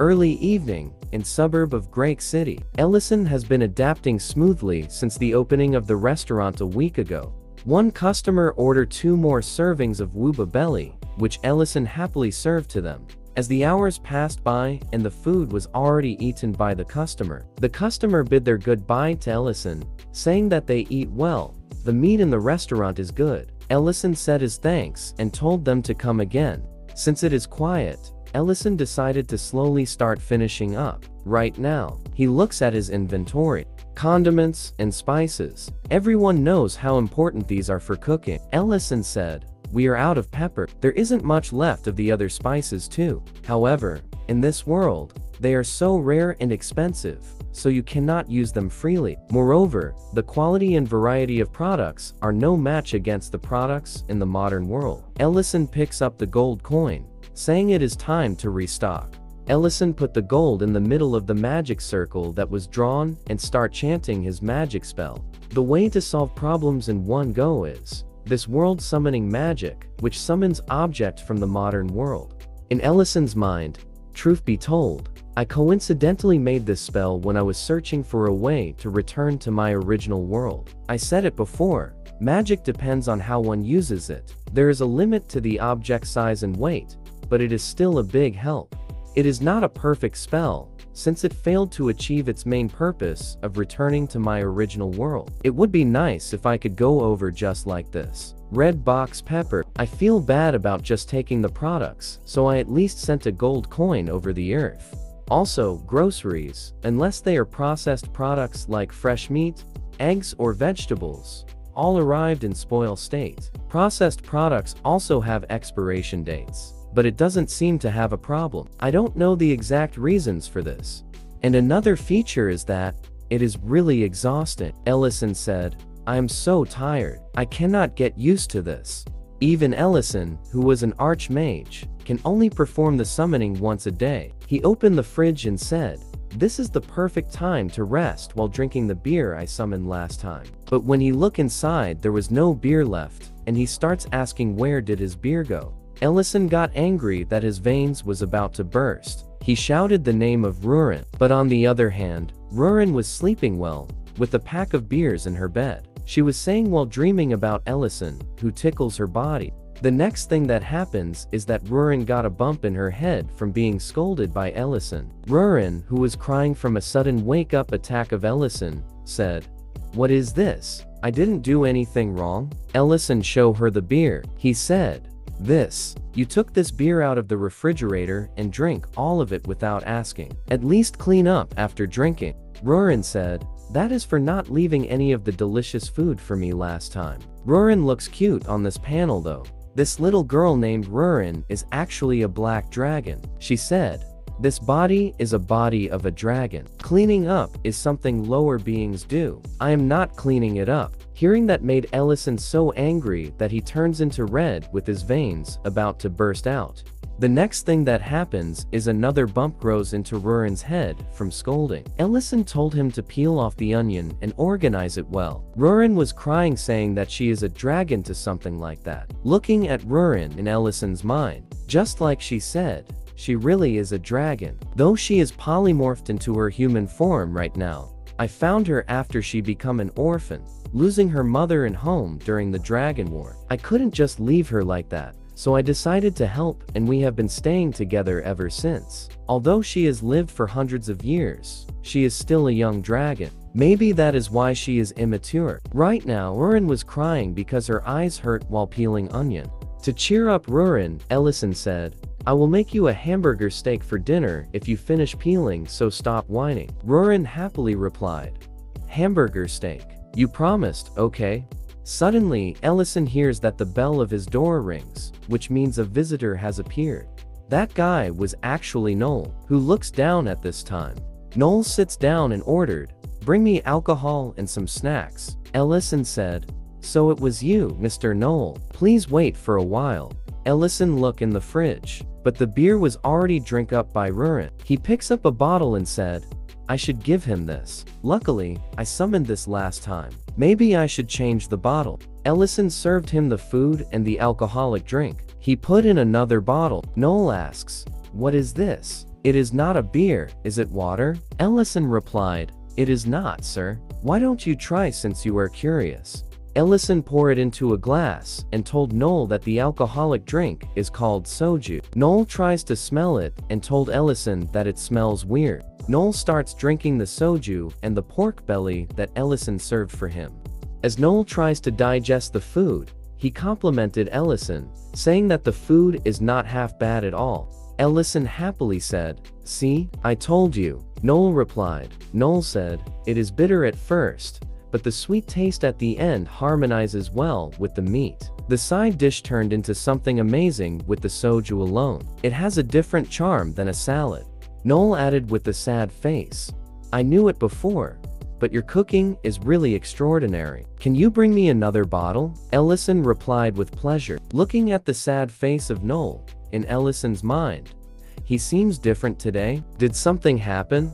Early evening, in suburb of Grake City, Ellison has been adapting smoothly since the opening of the restaurant a week ago. One customer ordered two more servings of Wuba Belly, which Ellison happily served to them. As the hours passed by and the food was already eaten by the customer, the customer bid their goodbye to Ellison, saying that they eat well, the meat in the restaurant is good. Ellison said his thanks and told them to come again. Since it is quiet, Ellison decided to slowly start finishing up. Right now, he looks at his inventory. Condiments and spices. Everyone knows how important these are for cooking. Ellison said, we are out of pepper. There isn't much left of the other spices too. However, in this world, they are so rare and expensive, so you cannot use them freely. Moreover, the quality and variety of products are no match against the products in the modern world. Ellison picks up the gold coin, saying it is time to restock. Ellison put the gold in the middle of the magic circle that was drawn and start chanting his magic spell. The way to solve problems in one go is this world summoning magic, which summons object from the modern world. In Ellison's mind, truth be told, I coincidentally made this spell when I was searching for a way to return to my original world. I said it before, magic depends on how one uses it. There is a limit to the object size and weight, but it is still a big help. It is not a perfect spell, since it failed to achieve its main purpose of returning to my original world. It would be nice if I could go over just like this. Red box pepper. I feel bad about just taking the products, so I at least sent a gold coin over the earth. Also, groceries, unless they are processed products like fresh meat, eggs or vegetables, all arrived in spoil state. Processed products also have expiration dates but it doesn't seem to have a problem. I don't know the exact reasons for this. And another feature is that, it is really exhausting. Ellison said, I am so tired, I cannot get used to this. Even Ellison, who was an archmage, can only perform the summoning once a day. He opened the fridge and said, this is the perfect time to rest while drinking the beer I summoned last time. But when he look inside there was no beer left, and he starts asking where did his beer go. Ellison got angry that his veins was about to burst. He shouted the name of Rurin, but on the other hand, Rurin was sleeping well, with a pack of beers in her bed. She was saying while dreaming about Ellison, who tickles her body. The next thing that happens is that Rurin got a bump in her head from being scolded by Ellison. Rurin, who was crying from a sudden wake-up attack of Ellison, said, What is this? I didn't do anything wrong. Ellison show her the beer. He said, this. You took this beer out of the refrigerator and drink all of it without asking. At least clean up after drinking. Rurin said, that is for not leaving any of the delicious food for me last time. Rurin looks cute on this panel though. This little girl named Rurin is actually a black dragon. She said, this body is a body of a dragon. Cleaning up is something lower beings do. I am not cleaning it up. Hearing that made Ellison so angry that he turns into red with his veins about to burst out. The next thing that happens is another bump grows into Rurin's head from scolding. Ellison told him to peel off the onion and organize it well. Rurin was crying saying that she is a dragon to something like that. Looking at Rurin in Ellison's mind, just like she said, she really is a dragon. Though she is polymorphed into her human form right now, I found her after she become an orphan, losing her mother and home during the Dragon War. I couldn't just leave her like that, so I decided to help and we have been staying together ever since. Although she has lived for hundreds of years, she is still a young dragon. Maybe that is why she is immature. Right now, Rurin was crying because her eyes hurt while peeling onion. To cheer up Rurin, Ellison said, I will make you a hamburger steak for dinner if you finish peeling so stop whining. Rurin happily replied. Hamburger steak. You promised, okay? Suddenly, Ellison hears that the bell of his door rings, which means a visitor has appeared. That guy was actually Noel, who looks down at this time. Noel sits down and ordered, bring me alcohol and some snacks. Ellison said, so it was you, Mr. Noel. Please wait for a while. Ellison look in the fridge but the beer was already drink up by Rurin. He picks up a bottle and said, I should give him this. Luckily, I summoned this last time. Maybe I should change the bottle. Ellison served him the food and the alcoholic drink. He put in another bottle. Noel asks, what is this? It is not a beer, is it water? Ellison replied, It is not, sir. Why don't you try since you are curious? Ellison poured it into a glass and told Noel that the alcoholic drink is called soju. Noel tries to smell it and told Ellison that it smells weird. Noel starts drinking the soju and the pork belly that Ellison served for him. As Noel tries to digest the food, he complimented Ellison, saying that the food is not half bad at all. Ellison happily said, See, I told you. Noel replied. Noel said, It is bitter at first, but the sweet taste at the end harmonizes well with the meat. The side dish turned into something amazing with the soju alone. It has a different charm than a salad. Noel added with a sad face. I knew it before, but your cooking is really extraordinary. Can you bring me another bottle? Ellison replied with pleasure. Looking at the sad face of Noel, in Ellison's mind, he seems different today. Did something happen?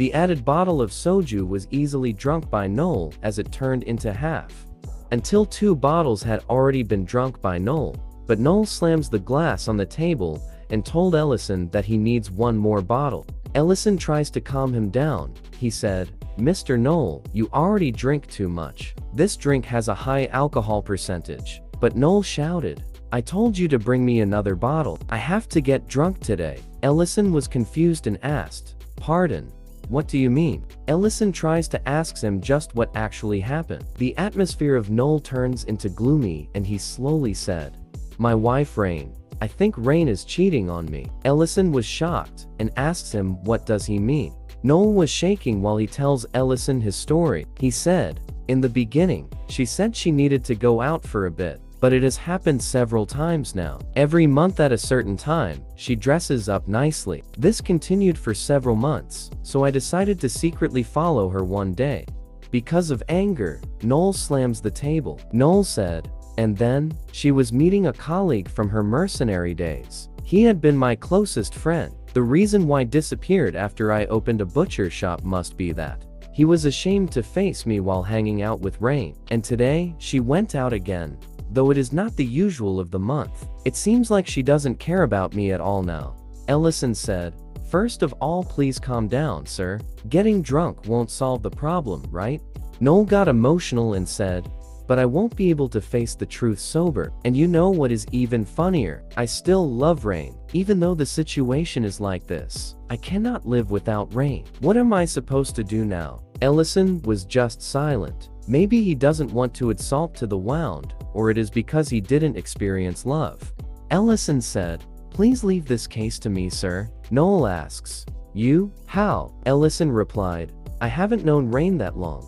The added bottle of soju was easily drunk by Noel as it turned into half. Until two bottles had already been drunk by Noel, but Noel slams the glass on the table and told Ellison that he needs one more bottle. Ellison tries to calm him down. He said, Mr. Noel, you already drink too much. This drink has a high alcohol percentage. But Noel shouted, I told you to bring me another bottle. I have to get drunk today. Ellison was confused and asked, Pardon, what do you mean? Ellison tries to ask him just what actually happened. The atmosphere of Noel turns into gloomy and he slowly said, My wife Rain. I think Rain is cheating on me. Ellison was shocked and asks him what does he mean. Noel was shaking while he tells Ellison his story. He said, In the beginning, she said she needed to go out for a bit. But it has happened several times now. Every month at a certain time, she dresses up nicely. This continued for several months, so I decided to secretly follow her one day. Because of anger, Noel slams the table. Noel said, and then, she was meeting a colleague from her mercenary days. He had been my closest friend. The reason why disappeared after I opened a butcher shop must be that. He was ashamed to face me while hanging out with Rain, and today, she went out again, though it is not the usual of the month. It seems like she doesn't care about me at all now. Ellison said, First of all please calm down, sir. Getting drunk won't solve the problem, right? Noel got emotional and said, but I won't be able to face the truth sober. And you know what is even funnier? I still love Rain, even though the situation is like this. I cannot live without Rain. What am I supposed to do now? Ellison was just silent. Maybe he doesn't want to add salt to the wound, or it is because he didn't experience love. Ellison said, Please leave this case to me, sir. Noel asks, You? How? Ellison replied, I haven't known Rain that long.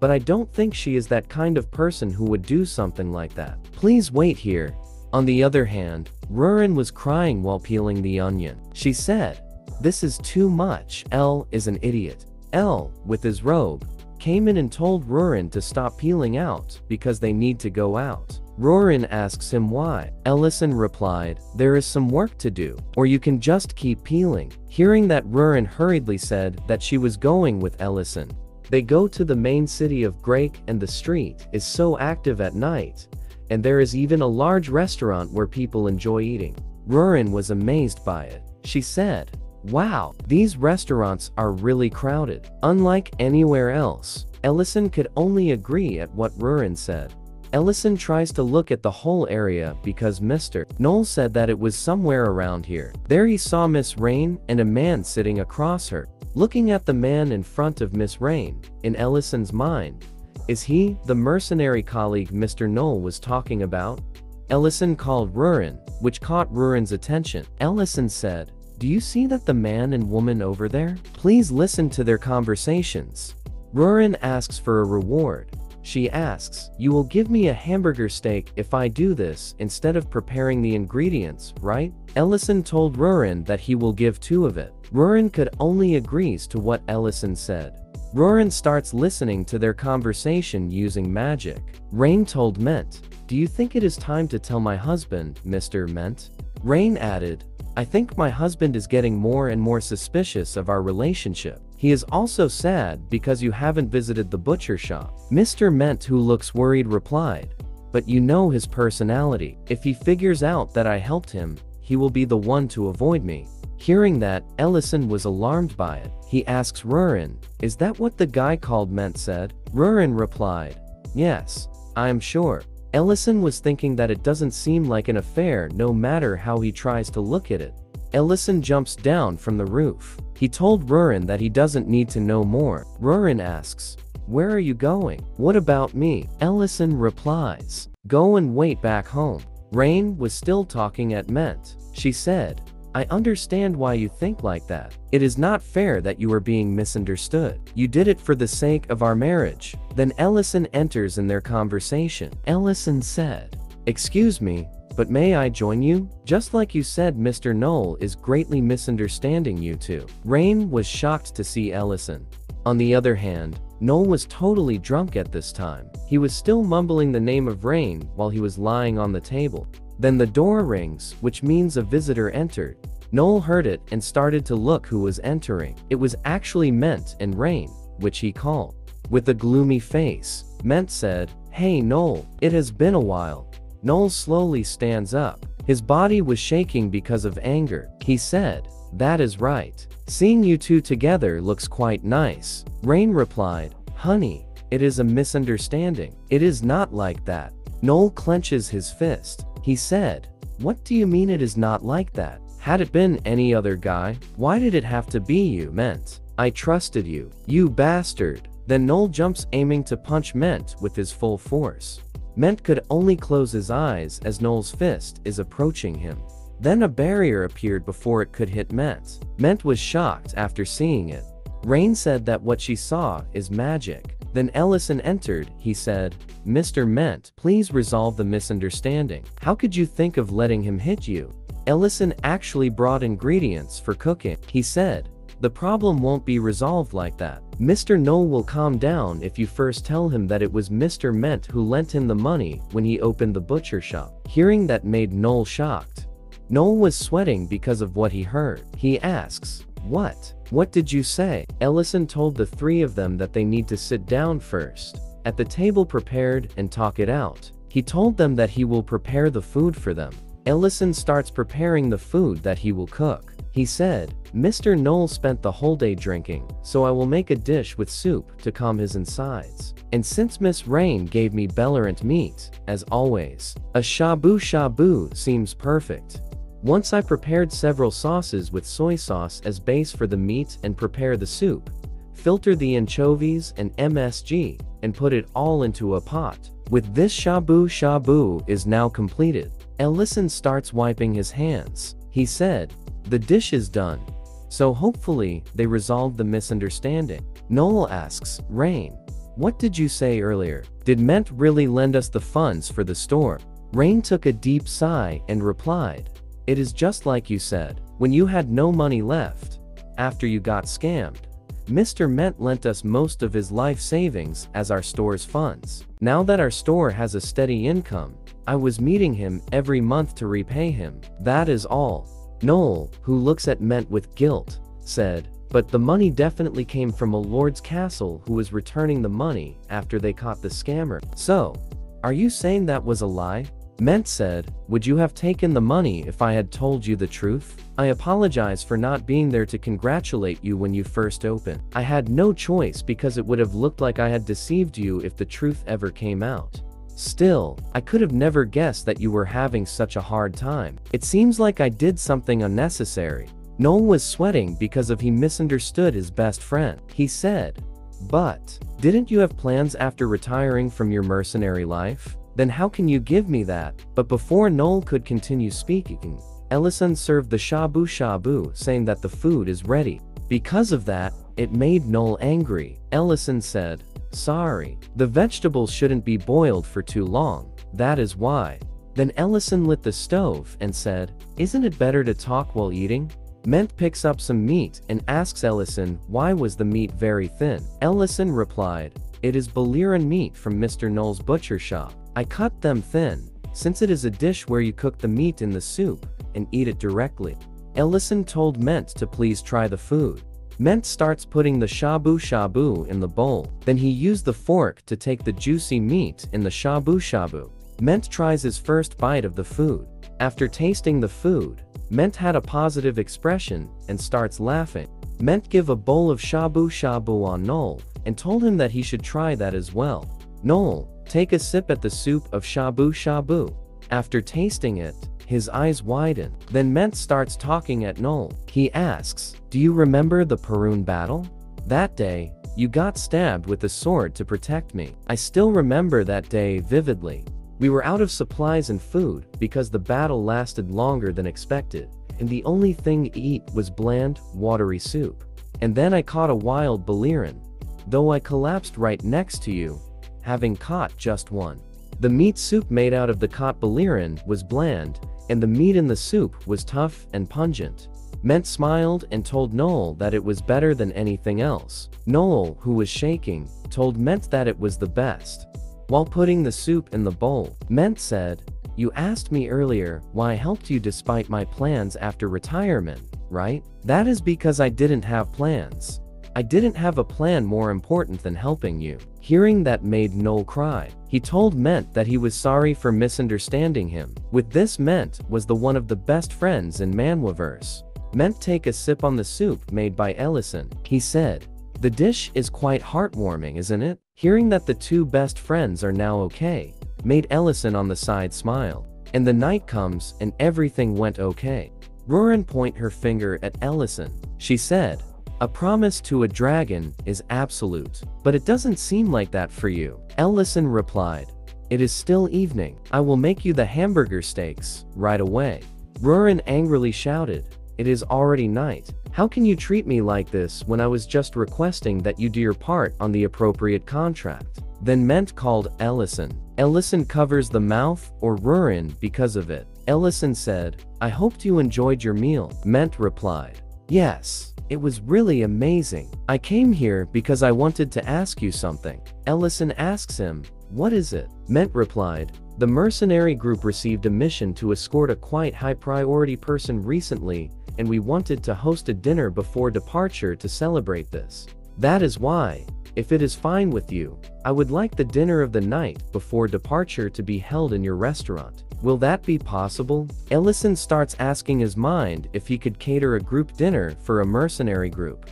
But I don't think she is that kind of person who would do something like that. Please wait here. On the other hand, Rurin was crying while peeling the onion. She said, This is too much. L is an idiot. L, with his robe, came in and told Rurin to stop peeling out because they need to go out. Rurin asks him why. Ellison replied, There is some work to do, or you can just keep peeling. Hearing that Rurin hurriedly said that she was going with Ellison. They go to the main city of Grake and the street is so active at night, and there is even a large restaurant where people enjoy eating. Rurin was amazed by it. She said, Wow, these restaurants are really crowded. Unlike anywhere else, Ellison could only agree at what Rurin said. Ellison tries to look at the whole area because Mr. Noel said that it was somewhere around here. There he saw Miss Rain and a man sitting across her. Looking at the man in front of Miss Rain, in Ellison's mind, is he the mercenary colleague Mr. Noel was talking about? Ellison called Rurin, which caught Rurin's attention. Ellison said, do you see that the man and woman over there? Please listen to their conversations. Rurin asks for a reward. She asks, You will give me a hamburger steak if I do this instead of preparing the ingredients, right? Ellison told Rurin that he will give two of it. Rurin could only agrees to what Ellison said. Rurin starts listening to their conversation using magic. Rain told Ment, Do you think it is time to tell my husband, Mr. Ment? Rain added, I think my husband is getting more and more suspicious of our relationship. He is also sad because you haven't visited the butcher shop. Mr. Ment who looks worried replied, but you know his personality. If he figures out that I helped him, he will be the one to avoid me. Hearing that, Ellison was alarmed by it. He asks Rurin, is that what the guy called Ment said? Rurin replied, yes, I am sure. Ellison was thinking that it doesn't seem like an affair no matter how he tries to look at it. Ellison jumps down from the roof. He told Rurin that he doesn't need to know more. Rurin asks, where are you going? What about me? Ellison replies, go and wait back home. Rain was still talking at Ment. She said, I understand why you think like that. It is not fair that you are being misunderstood. You did it for the sake of our marriage. Then Ellison enters in their conversation. Ellison said, Excuse me, but may I join you? Just like you said Mr. Noel is greatly misunderstanding you two. Rain was shocked to see Ellison. On the other hand, Noel was totally drunk at this time. He was still mumbling the name of Rain while he was lying on the table. Then the door rings, which means a visitor entered. Noel heard it and started to look who was entering. It was actually Ment and Rain, which he called. With a gloomy face, Ment said, Hey Noel, it has been a while. Noel slowly stands up. His body was shaking because of anger. He said, That is right. Seeing you two together looks quite nice. Rain replied, Honey, it is a misunderstanding. It is not like that. Noel clenches his fist. He said, What do you mean it is not like that? Had it been any other guy, why did it have to be you, Ment? I trusted you. You bastard. Then Noel jumps aiming to punch Ment with his full force. Ment could only close his eyes as Noel's fist is approaching him. Then a barrier appeared before it could hit Ment. Ment was shocked after seeing it. Rain said that what she saw is magic. Then Ellison entered, he said, Mr. Ment, please resolve the misunderstanding. How could you think of letting him hit you? Ellison actually brought ingredients for cooking. He said, the problem won't be resolved like that. Mr. Noel will calm down if you first tell him that it was Mr. Ment who lent him the money when he opened the butcher shop. Hearing that made Noel shocked. Noel was sweating because of what he heard. He asks, What? What did you say? Ellison told the three of them that they need to sit down first. At the table prepared and talk it out. He told them that he will prepare the food for them. Ellison starts preparing the food that he will cook. He said, Mr. Noel spent the whole day drinking, so I will make a dish with soup to calm his insides. And since Miss Rain gave me Bellerant meat, as always, a shabu shabu seems perfect. Once I prepared several sauces with soy sauce as base for the meat and prepare the soup. Filter the anchovies and MSG, and put it all into a pot. With this shabu shabu is now completed. Ellison starts wiping his hands. He said, the dish is done. So hopefully, they resolved the misunderstanding. Noel asks, Rain, what did you say earlier? Did Ment really lend us the funds for the store? Rain took a deep sigh and replied, it is just like you said, when you had no money left, after you got scammed. Mr. Ment lent us most of his life savings as our store's funds. Now that our store has a steady income, I was meeting him every month to repay him. That is all. Noel, who looks at Ment with guilt, said, but the money definitely came from a lord's castle who was returning the money after they caught the scammer. So, are you saying that was a lie? Ment said, Would you have taken the money if I had told you the truth? I apologize for not being there to congratulate you when you first opened. I had no choice because it would have looked like I had deceived you if the truth ever came out. Still, I could have never guessed that you were having such a hard time. It seems like I did something unnecessary. Noel was sweating because of he misunderstood his best friend. He said, But, didn't you have plans after retiring from your mercenary life? Then how can you give me that? But before Noel could continue speaking, Ellison served the shabu shabu saying that the food is ready. Because of that, it made Noel angry. Ellison said, Sorry, the vegetables shouldn't be boiled for too long, that is why. Then Ellison lit the stove and said, Isn't it better to talk while eating? Ment picks up some meat and asks Ellison why was the meat very thin. Ellison replied, It is Balliran meat from Mr. Noel's butcher shop. I cut them thin, since it is a dish where you cook the meat in the soup and eat it directly. Ellison told Ment to please try the food. Ment starts putting the shabu shabu in the bowl, then he used the fork to take the juicy meat in the shabu shabu. Ment tries his first bite of the food. After tasting the food, Ment had a positive expression and starts laughing. Ment give a bowl of shabu shabu on Noel and told him that he should try that as well. Noel, take a sip at the soup of shabu shabu. After tasting it, his eyes widen. Then Ment starts talking at Noel. He asks, Do you remember the Perun battle? That day, you got stabbed with a sword to protect me. I still remember that day vividly. We were out of supplies and food because the battle lasted longer than expected, and the only thing to eat was bland, watery soup. And then I caught a wild Balerian. Though I collapsed right next to you, having caught just one. The meat soup made out of the caught Balerian was bland, and the meat in the soup was tough and pungent. Ment smiled and told Noel that it was better than anything else. Noel, who was shaking, told Ment that it was the best. While putting the soup in the bowl, Ment said, You asked me earlier why I helped you despite my plans after retirement, right? That is because I didn't have plans. I didn't have a plan more important than helping you. Hearing that made Noel cry. He told Ment that he was sorry for misunderstanding him. With this Ment was the one of the best friends in Manhwaverse. Ment take a sip on the soup made by Ellison. He said, The dish is quite heartwarming isn't it? Hearing that the two best friends are now okay, made Ellison on the side smile. And the night comes and everything went okay. Rurin point her finger at Ellison. She said, a promise to a dragon is absolute. But it doesn't seem like that for you. Ellison replied. It is still evening. I will make you the hamburger steaks, right away. Rurin angrily shouted. It is already night. How can you treat me like this when I was just requesting that you do your part on the appropriate contract? Then Ment called Ellison. Ellison covers the mouth or Rurin because of it. Ellison said, I hoped you enjoyed your meal. Ment replied, Yes. It was really amazing. I came here because I wanted to ask you something. Ellison asks him, What is it? Ment replied, The mercenary group received a mission to escort a quite high priority person recently, and we wanted to host a dinner before departure to celebrate this. That is why, if it is fine with you, I would like the dinner of the night before departure to be held in your restaurant. Will that be possible? Ellison starts asking his mind if he could cater a group dinner for a mercenary group.